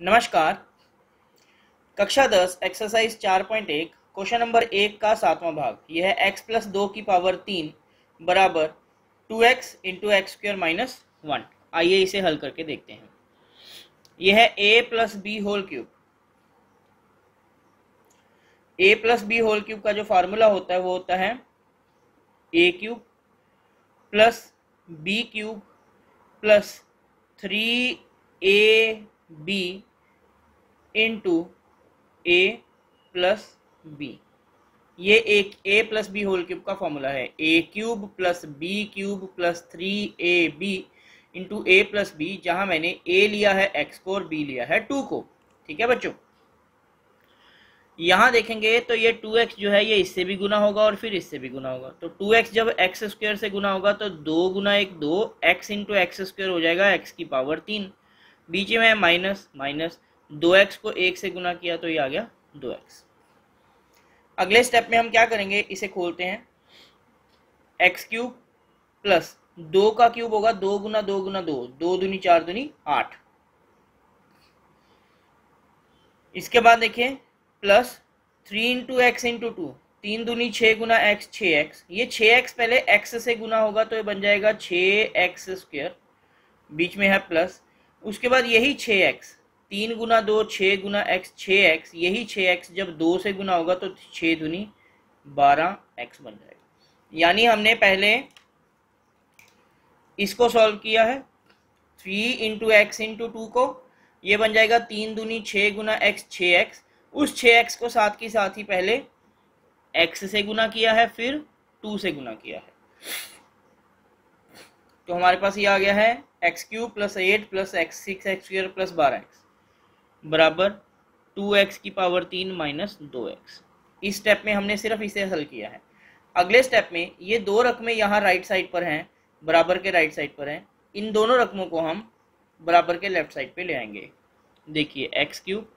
नमस्कार। कक्षा दस एक्सरसाइज चार पॉइंट एक क्वेश्चन नंबर एक का सातवां भाग। यह है एक्स प्लस दो की पावर तीन बराबर two x into x square minus one आइए इसे हल करके देखते हैं। यह है a plus b whole cube a plus b whole cube का जो फार्मूला होता है, वो होता है a cube plus b cube plus three a b into a plus b ये एक a plus b whole cube का फॉर्मूला है. A cube plus b cube plus three a b into a plus b जहाँ मैंने ए लिया है x को और बी लिया है टू को. ठीक है बच्चों? यहाँ देखेंगे तो ये टू एक्स जो है, ये इससे भी गुना होगा और फिर इससे भी गुना होगा. तो टू एक्स जब एक्स स्क्वायर से गुना होगा तो दो गुना एक दो एक्स इंटू एक्स स्क्वायर हो जाएगा एक्स की पावर तीन. बीच में माइनस माइनस दो एक्स को एक से गुना किया तो ये आ गया दो एक्स अगले स्टेप में हम क्या करेंगे? इसे खोलते हैं। एक्स क्यूब प्लस दो का क्यूब होगा, दो गुना दो गुना दो दो दुनी चार दुनी आठ। इसके बाद देखिए plus three into x into two तीन दुनी छः गुना एक्स छः एक्स ये छः एक्स पहले एक्स से गुना होगा तो ये बन जाएगा छः एक्स स्क्वेयर बीच में है प्लस उसके बाद यही छः एक्स तीन गुना दो छः गुना एक्स छः एक्स यही छः एक्स जब दो से गुना होगा तो छः दुनी बारह एक्स बन जाएगा। यानी हमने पहले इसको सॉल्व किया है। Three into x into two को, ये बन जाएगा तीन दुनी छः गुना एक्स छः एक्स उस छः एक्स को साथ के साथ ही पहले एक्स से गुना किया है, फिर टू से गुना किया है। तो हमारे पास ये आ गया है x cube plus eight plus x six x square plus बारह एक्स बराबर टू एक्स की पावर तीन माइनस दो एक्स। इस स्टेप में हमने सिर्फ़ इसे हल किया है। अगले स्टेप में ये दो रकमें यहाँ राइट साइड पर हैं, बराबर के राइट साइड पर हैं। इन दोनों रकमों को हम बराबर के लेफ़्ट साइड पे ले आएँगे। देखिए एक्स क्यूब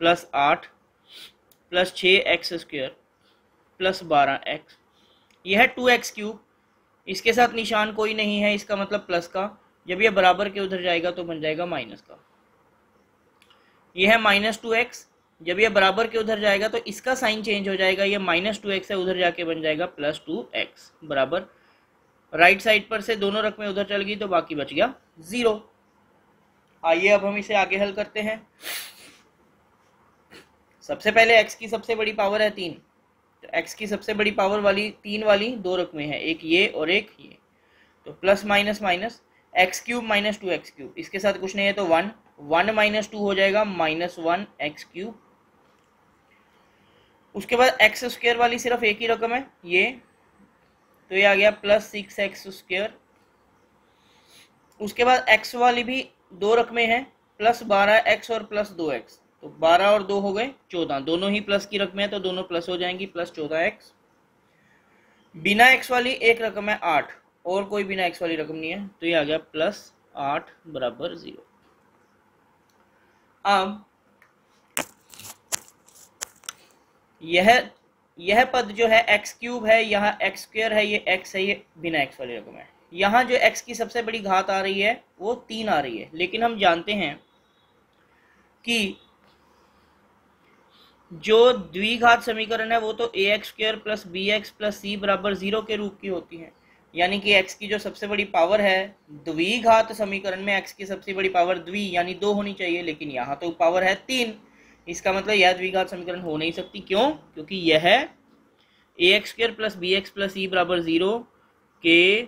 प्लस आठ प्लस छः एक्स स्क्वेयर प्लस बारह एक्स यह है टू एक्स क्यूब इसके साथ निशान कोई नहीं है, इसका मतलब प्लस का। जब यह बराबर के उधर जाएगा तो बन जाएगा माइनस का। ये है माइनस टू एक्स। जब ये बराबर के उधर जाएगा तो इसका साइन चेंज हो जाएगा, ये माइनस टू एक्स है, उधर जाके बन जाएगा प्लस टू एक्स, बराबर। राइट साइड पर से दोनों रकमें उधर चल गई तो बाकी बच गया ज़ीरो। आइए, अब हम इसे आगे हल करते हैं। सबसे पहले एक्स की सबसे बड़ी पावर है तीन। तो एक्स की सबसे बड़ी पावर वाली, तीन वाली दो रकमें हैं, एक ये और एक ये। तो plus minus minus x cube minus two x cube. इसके साथ कुछ नहीं है तो वन। वन माइनस टू हो जाएगा माइनस वन एक्स क्यूब। उसके बाद एक्स स्क्र वाली सिर्फ़ एक ही रकम है, ये। तो ये आ गया प्लस सिक्स एक्स स्क्र उसके बाद एक्स वाली भी दो रकमें हैं, प्लस बारह एक्स और प्लस दो एक्स। तो बारह और दो हो गए, चौदह। दोनों ही प्लस की रकमें हैं तो दोनों प्लस हो जाएँगी प्लस चौदह एक्स। बिना एक्स वाली एक रकम है आठ। और कोई बिना एक्स वाली रकम नहीं है। तो ये आ गया प्लस आठ बराबर ज़ीरो अब यह यह पद जो है एक्स क्यूब है, यहाँ एक्स स्क्र है, ये एक्स है, ये बिना एक्स वाली रकम है। यहाँ जो एक्स की सबसे बड़ी घात आ रही है, वो तीन आ रही है। लेकिन हम जानते हैं कि जो द्विघात समीकरण है, वो तो a x square plus b x plus c बराबर ज़ीरो के रूप की होती है। यानी कि x की जो सबसे बड़ी पावर है, द्विघात समीकरण में x की सबसे बड़ी पावर द्वि, यानी दो होनी चाहिए, लेकिन यहाँ तो पावर है तीन। इसका मतलब यह द्विघात समीकरण हो नहीं सकती। क्यों? क्योंकि यह a x square plus b x plus e बराबर ज़ीरो के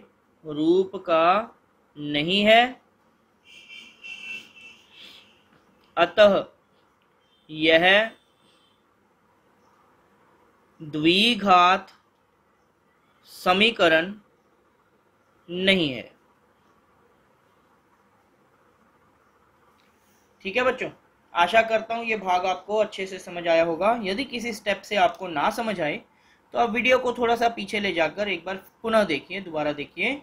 रूप का नहीं है। अतः यह द्विघात समीकरण नहीं है। ठीक है बच्चों, आशा करता हूँ ये भाग आपको अच्छे से समझ आया होगा। यदि किसी स्टेप से आपको ना समझ आए तो आप वीडियो को थोड़ा सा पीछे ले जाकर एक बार पुनः देखिए, दोबारा देखिए।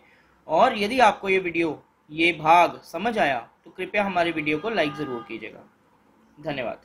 और यदि आपको ये वीडियो ये भाग समझ आया तो कृपया हमारे वीडियो को लाइक ज़रूर कीजिएगा। धन्यवाद।